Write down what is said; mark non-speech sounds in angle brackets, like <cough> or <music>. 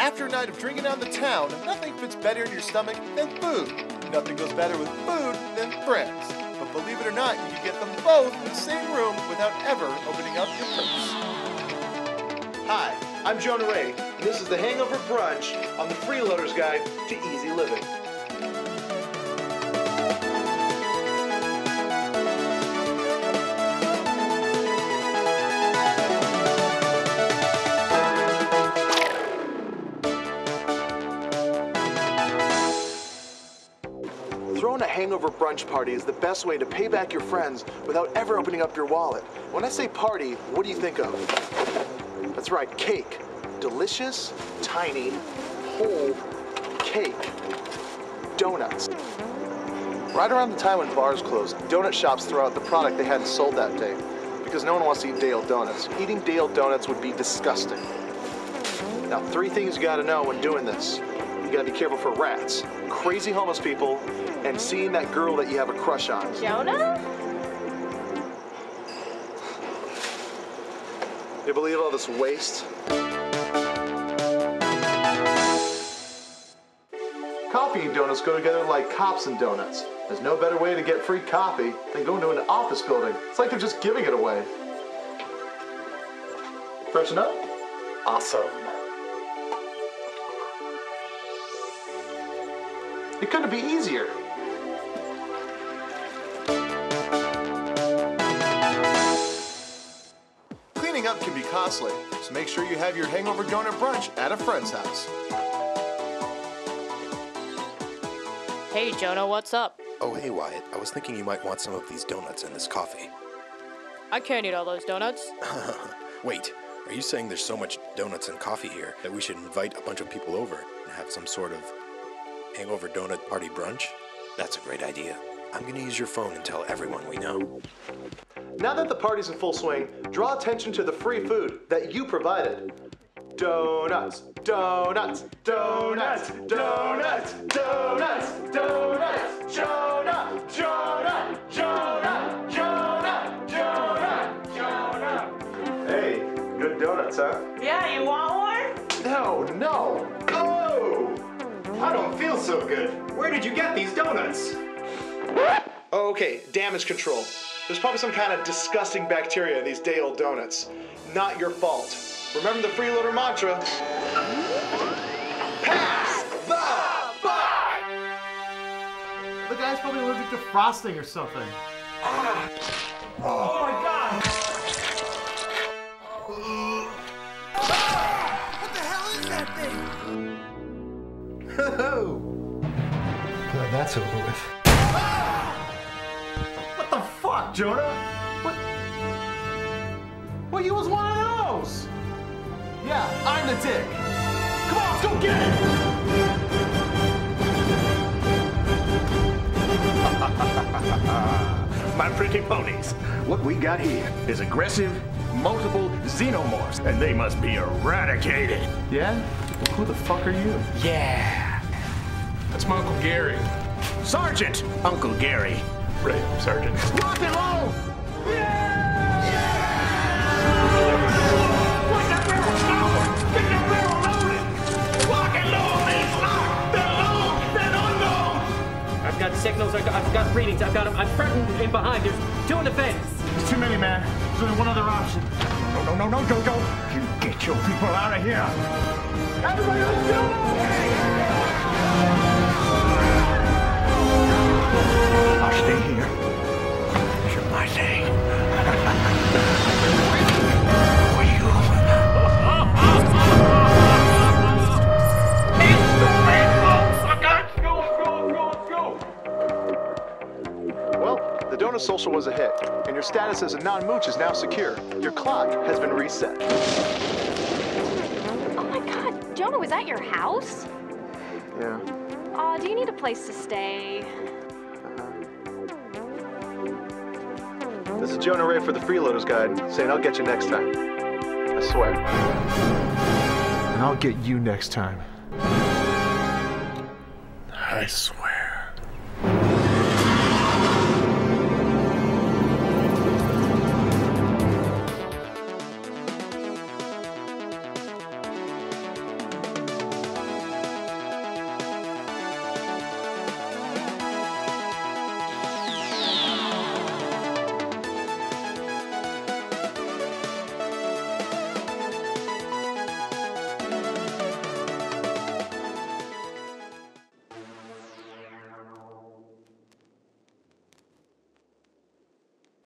After a night of drinking on the town, nothing fits better in your stomach than food. Nothing goes better with food than friends. But believe it or not, you can get them both in the same room without ever opening up your purse. Hi, I'm Jonah Ray, and this is the Hangover Brunch on the Freeloader's Guide to Easy Living. Throwing a hangover brunch party is the best way to pay back your friends without ever opening up your wallet. When I say party, what do you think of? That's right, cake. Delicious, tiny, whole cake. Donuts. Right around the time when bars closed, donut shops throw out the product they hadn't sold that day because no one wants to eat Dale donuts. Eating Dale donuts would be disgusting. Now, three things you gotta know when doing this. You gotta be careful for rats, crazy homeless people, and seeing that girl that you have a crush on. Jonah? You believe all this waste? Coffee and donuts go together like cops and donuts. There's no better way to get free coffee than going to an office building. It's like they're just giving it away. Freshen up? Awesome. It couldn't be easier. Cleaning up can be costly, so make sure you have your hangover donut brunch at a friend's house. Hey, Jonah, what's up? Oh, hey, Wyatt. I was thinking you might want some of these donuts and this coffee. I can't eat all those donuts. <laughs> Wait, are you saying there's so much donuts and coffee here that we should invite a bunch of people over and have some sort of hangover donut party brunch? That's a great idea. I'm gonna use your phone and tell everyone we know. Now that the party's in full swing, draw attention to the free food that you provided. Donuts, donuts, donuts, donuts, donuts, donuts, Jonah, Jonah, Jonah, Jonah, Jonah, Jonah. Hey, good donuts, huh? Yeah, you want one? No, no. Oh! I don't feel so good. Where did you get these donuts? Oh, okay, damage control. There's probably some kind of disgusting bacteria in these day old donuts. Not your fault. Remember the freeloader mantra Pass the buck! The guy's probably allergic to frosting or something. Oh my god! What the hell is that thing? Ho! <laughs> Glad that's over with. Jonah? What? Well, you was one of those. Yeah, I'm the dick. Come on, let's go get it. <laughs> My pretty ponies, what we got here is aggressive, multiple xenomorphs, and they must be eradicated. Yeah? Well, who the fuck are you? Yeah. That's my Uncle Gary. Sergeant, Uncle Gary. Right, Sergeant. Rock and roll! I've got signals, I've got, I've got readings, I've got them, I'm front and behind. There's two in the fence. There's too many, man. There's only one other option. No, no, no, no, Jojo. You get your people out of here. Everybody, let's do I'll the donut social was a hit, and your status as a non mooch is now secure. Your clock has been reset. Oh my god, Jonah was at your house? Yeah. Aw, do you need a place to stay? This is Jonah Ray for the Freeloaders Guide, saying I'll get you next time. I swear. And I'll get you next time. I swear.